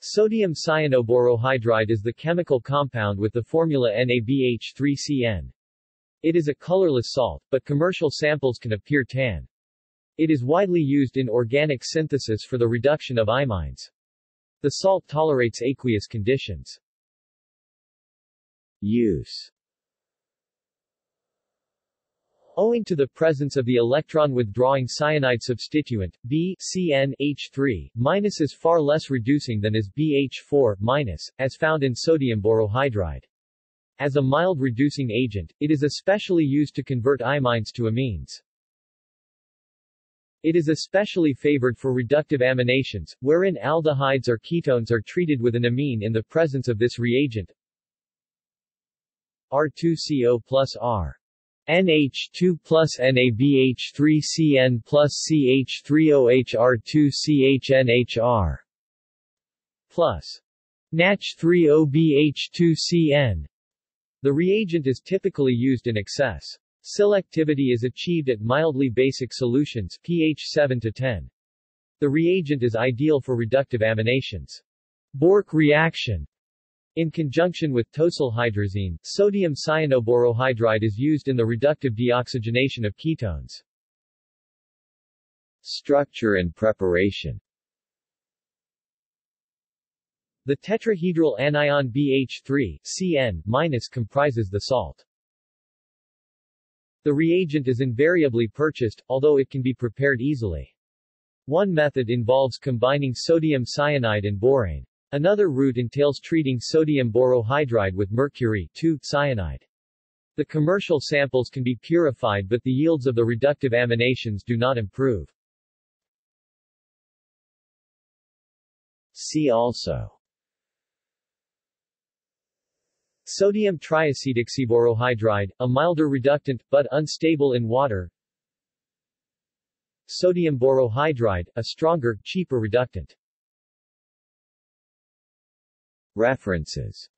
Sodium cyanoborohydride is the chemical compound with the formula NaBH3CN. It is a colorless salt, but commercial samples can appear tan. It is widely used in organic synthesis for the reduction of imines. The salt tolerates aqueous conditions. Use Owing to the presence of the electron-withdrawing cyanide substituent, B CnH3 is far less reducing than is BH4 as found in sodium borohydride. As a mild reducing agent, it is especially used to convert imines to amines. It is especially favored for reductive aminations, wherein aldehydes or ketones are treated with an amine in the presence of this reagent. R2CO plus R NH2 plus NaBH3CN plus CH3OHR2CHNHR plus NaCH3OBH2CN. The reagent is typically used in excess. Selectivity is achieved at mildly basic solutions pH 7 to 10. The reagent is ideal for reductive aminations. Borch reaction in conjunction with tosylhydrazine, sodium cyanoborohydride is used in the reductive deoxygenation of ketones. Structure and preparation The tetrahedral anion BH3 CN- comprises the salt. The reagent is invariably purchased, although it can be prepared easily. One method involves combining sodium cyanide and borane. Another route entails treating sodium borohydride with mercury cyanide. The commercial samples can be purified but the yields of the reductive aminations do not improve. See also Sodium triacetoxyborohydride, a milder reductant, but unstable in water Sodium borohydride, a stronger, cheaper reductant References